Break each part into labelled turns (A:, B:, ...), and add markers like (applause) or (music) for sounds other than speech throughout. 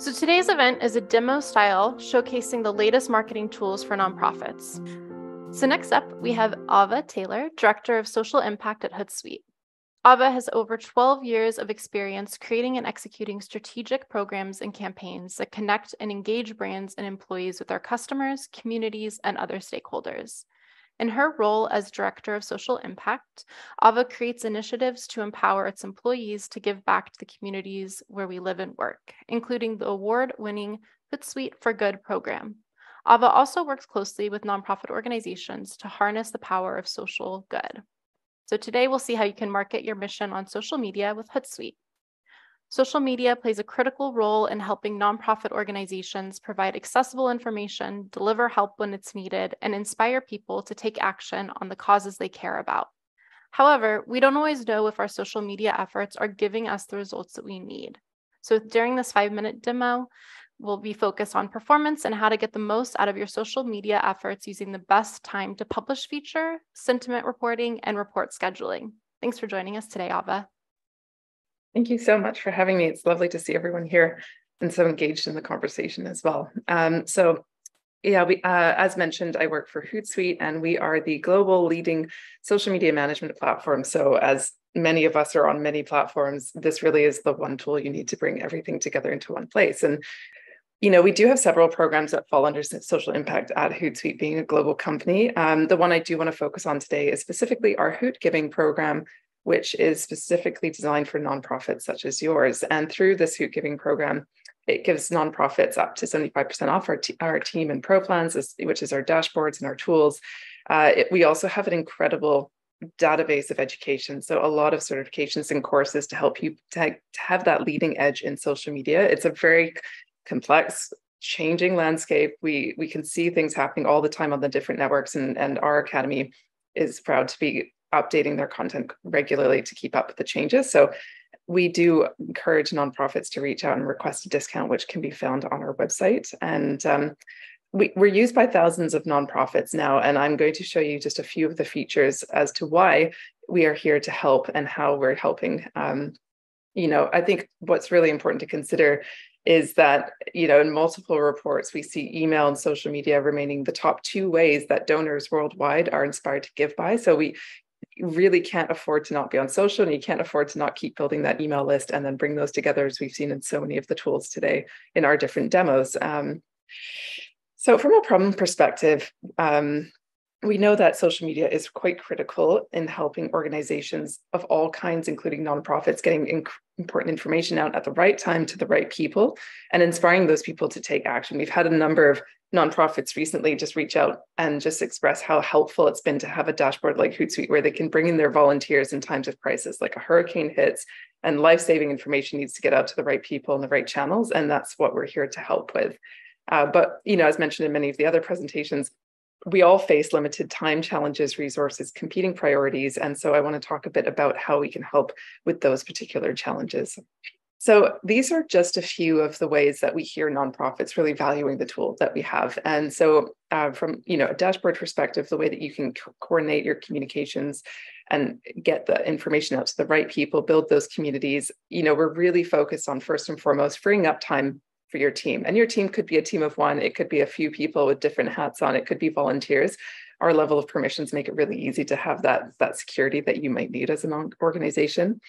A: So today's event is a demo style showcasing the latest marketing tools for nonprofits. So next up, we have Eva Taylor, Director of Social Impact at Hootsuite. Eva has over 12 years of experience creating and executing strategic programs and campaigns that connect and engage brands and employees with their customers, communities, and other stakeholders. In her role as Director of Social Impact, Eva creates initiatives to empower its employees to give back to the communities where we live and work, including the award winning Hootsuite for Good program. Eva also works closely with nonprofit organizations to harness the power of social good. So today we'll see how you can market your mission on social media with Hootsuite. Social media plays a critical role in helping nonprofit organizations provide accessible information, deliver help when it's needed, and inspire people to take action on the causes they care about. However, we don't always know if our social media efforts are giving us the results that we need. So during this five minute demo, we'll be focused on performance and how to get the most out of your social media efforts using the best time to publish feature, sentiment reporting, and report scheduling. Thanks for joining us today, Eva.
B: Thank you so much for having me. It's lovely to see everyone here and so engaged in the conversation as well. Um, so, yeah, we, uh, as mentioned, I work for Hootsuite, and we are the global leading social media management platform. So, as many of us are on many platforms, this really is the one tool you need to bring everything together into one place. And you know, we do have several programs that fall under social impact at Hootsuite, being a global company. Um, the one I do want to focus on today is specifically our Hootgiving program, which is specifically designed for nonprofits such as yours. And through this Hootgiving program, it gives nonprofits up to 75% off our, t- our team and pro plans, which is our dashboards and our tools. Uh, it, we also have an incredible database of education. So a lot of certifications and courses to help you to, to have that leading edge in social media. It's a very complex changing landscape. We we can see things happening all the time on the different networks and, and our academy is proud to be updating their content regularly to keep up with the changes. So we do encourage nonprofits to reach out and request a discount, which can be found on our website. And um, we, are used by thousands of nonprofits now, and I'm going to show you just a few of the features as to why we are here to help and how we're helping. Um, you know, I think what's really important to consider is that you know in multiple reports we see email and social media remaining the top two ways that donors worldwide are inspired to give by so we really can't afford to not be on social and you can't afford to not keep building that email list and then bring those together as we've seen in so many of the tools today in our different demos um, so from a problem perspective um, we know that social media is quite critical in helping organizations of all kinds, including nonprofits, getting inc- important information out at the right time to the right people and inspiring those people to take action. We've had a number of nonprofits recently just reach out and just express how helpful it's been to have a dashboard like Hootsuite where they can bring in their volunteers in times of crisis, like a hurricane hits and life saving information needs to get out to the right people in the right channels. And that's what we're here to help with. Uh, but you know, as mentioned in many of the other presentations, we all face limited time challenges, resources, competing priorities. And so I want to talk a bit about how we can help with those particular challenges. So these are just a few of the ways that we hear nonprofits really valuing the tool that we have. And so uh, from you know a dashboard perspective, the way that you can co- coordinate your communications and get the information out to the right people, build those communities, you know, we're really focused on first and foremost freeing up time for your team. And your team could be a team of one, it could be a few people with different hats on, it could be volunteers. Our level of permissions make it really easy to have that, that security that you might need as an organization.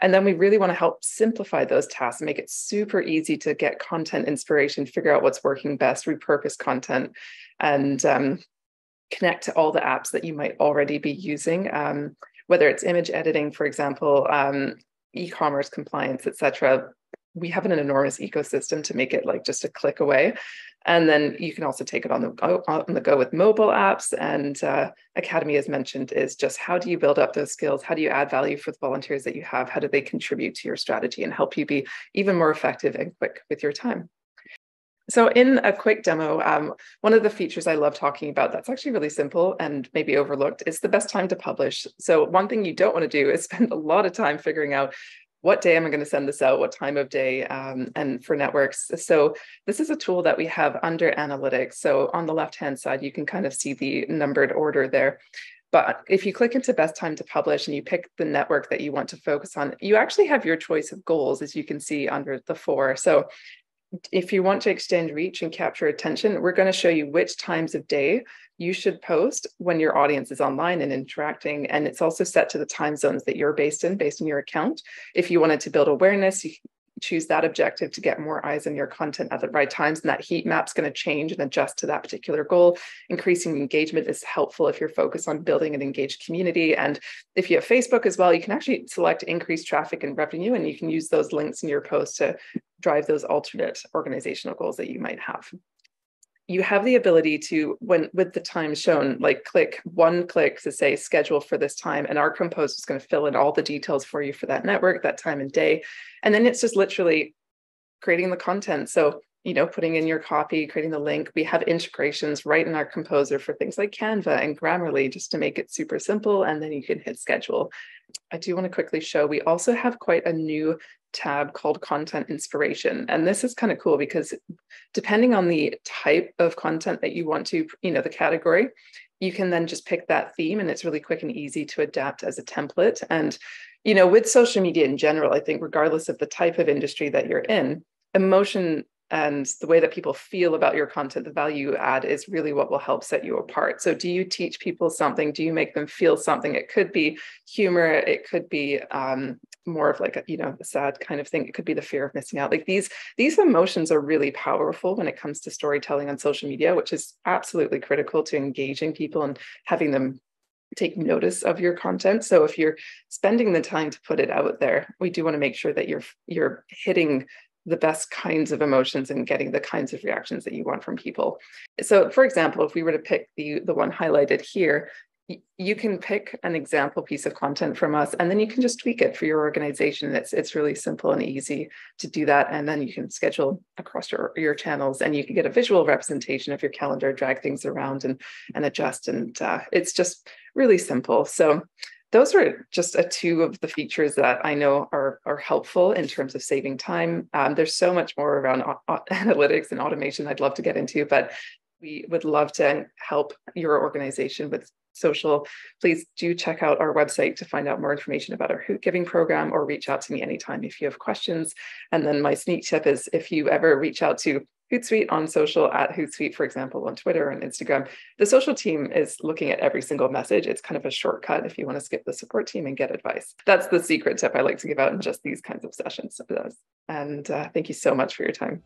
B: And then we really want to help simplify those tasks, make it super easy to get content inspiration, figure out what's working best, repurpose content, and um, connect to all the apps that you might already be using. Um, whether it's image editing, for example, um, e-commerce compliance, et cetera, we have an enormous ecosystem to make it like just a click away. And then you can also take it on the go, on the go with mobile apps. And uh, Academy, as mentioned, is just how do you build up those skills? How do you add value for the volunteers that you have? How do they contribute to your strategy and help you be even more effective and quick with your time? So, in a quick demo, um, one of the features I love talking about that's actually really simple and maybe overlooked is the best time to publish. So, one thing you don't want to do is (laughs) spend a lot of time figuring out what day am I going to send this out? What time of day? Um, and for networks. So this is a tool that we have under analytics. So on the left hand side, you can kind of see the numbered order there. But if you click into best time to publish and you pick the network that you want to focus on, you actually have your choice of goals, as you can see under the four. So if you want to extend reach and capture attention, we're going to show you which times of day you should post when your audience is online and interacting. And it's also set to the time zones that you're based in, based on your account. If you wanted to build awareness, you choose that objective to get more eyes on your content at the right times. And that heat map's going to change and adjust to that particular goal. Increasing engagement is helpful if you're focused on building an engaged community. And if you have Facebook as well, you can actually select increased traffic and revenue, and you can use those links in your post to drive those alternate organizational goals that you might have you have the ability to when with the time shown like click one click to say schedule for this time and our compose is going to fill in all the details for you for that network that time and day. And then it's just literally creating the content. So you know putting in your copy creating the link. We have integrations right in our composer for things like canva and grammarly just to make it super simple and then you can hit schedule. I do want to quickly show we also have quite a new tab called content inspiration. And this is kind of cool because depending on the type of content that you want to, you know, the category, you can then just pick that theme and it's really quick and easy to adapt as a template. And, you know, with social media in general, I think regardless of the type of industry that you're in, emotion and the way that people feel about your content, the value you add is really what will help set you apart. So, do you teach people something? Do you make them feel something? It could be humor, it could be um, more of like a you know a sad kind of thing. It could be the fear of missing out. Like these these emotions are really powerful when it comes to storytelling on social media which is absolutely critical to engaging people and having them take notice of your content. So if you're spending the time to put it out there we do want to make sure that you're you're hitting the best kinds of emotions and getting the kinds of reactions that you want from people. So for example, if we were to pick the the one highlighted here, you can pick an example piece of content from us and then you can just tweak it for your organization it's it's really simple and easy to do that and then you can schedule across your, your channels and you can get a visual representation of your calendar drag things around and and adjust and uh, it's just really simple so those are just a two of the features that I know are, are helpful in terms of saving time. Um, there's so much more around (laughs) analytics and automation I'd love to get into, but we would love to help your organization with social, please do check out our website to find out more information about our Hootgiving program or reach out to me anytime if you have questions. And then my sneak tip is if you ever reach out to Hootsuite on social at Hootsuite, for example, on Twitter and Instagram. The social team is looking at every single message. It's kind of a shortcut if you want to skip the support team and get advice. That's the secret tip I like to give out in just these kinds of sessions. And uh, thank you so much for your time.